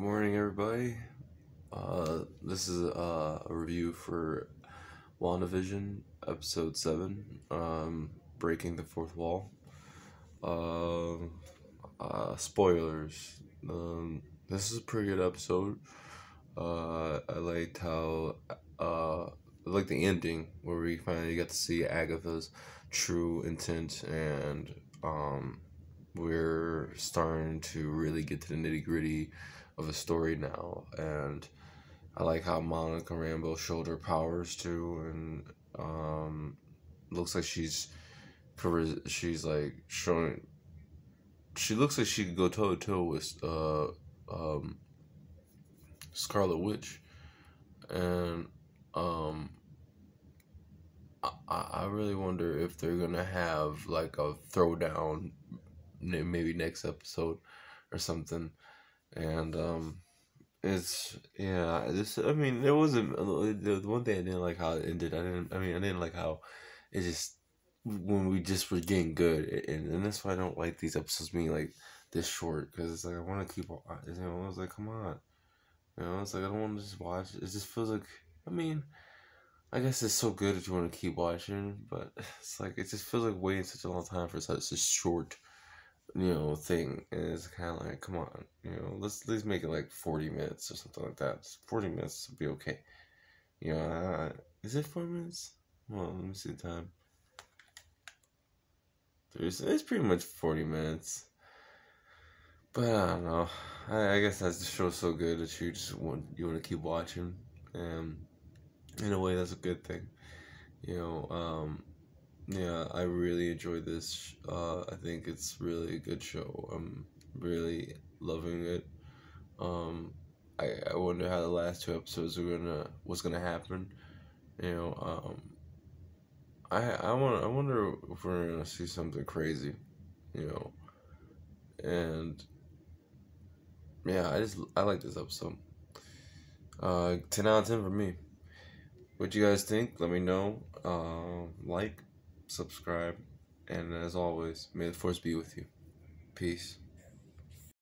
Good morning, everybody. Uh, this is uh, a review for WandaVision, episode 7, um, Breaking the Fourth Wall. Uh, uh, spoilers. Um, this is a pretty good episode. Uh, I liked how, uh, I liked the ending where we finally get to see Agatha's true intent and, um, we're starting to really get to the nitty gritty of a story now, and I like how Monica Rambeau showed her powers too, and um, looks like she's she's like showing. She looks like she could go toe to toe with uh, um, Scarlet Witch, and um, I I really wonder if they're gonna have like a throwdown maybe next episode or something. And um it's yeah, this I mean it wasn't the one thing I didn't like how it ended. I didn't I mean I didn't like how it just when we just were getting good and, and that's why I don't like these episodes being like this short because it's like I want to keep on. you know I was like come on you know it's like I don't want to just watch it just feels like I mean I guess it's so good if you want to keep watching but it's like it just feels like waiting such a long time for such a short you know, thing. It's kind of like, come on, you know, let's let's make it like forty minutes or something like that. Forty minutes would be okay. You know, uh, is it four minutes? Well, let me see the time. There's, it's pretty much forty minutes. But I don't know. I, I guess that's the show's so good that you just want you want to keep watching, and in a way, that's a good thing. You know, um, yeah, I really enjoyed this. Uh, I think it's really a good show. I'm really loving it. Um, I I wonder how the last two episodes are gonna what's gonna happen. You know, um, I I want I wonder if we're gonna see something crazy. You know, and yeah, I just I like this episode. Uh, ten out of ten for me. What you guys think? Let me know. Uh, like subscribe, and as always, may the force be with you. Peace.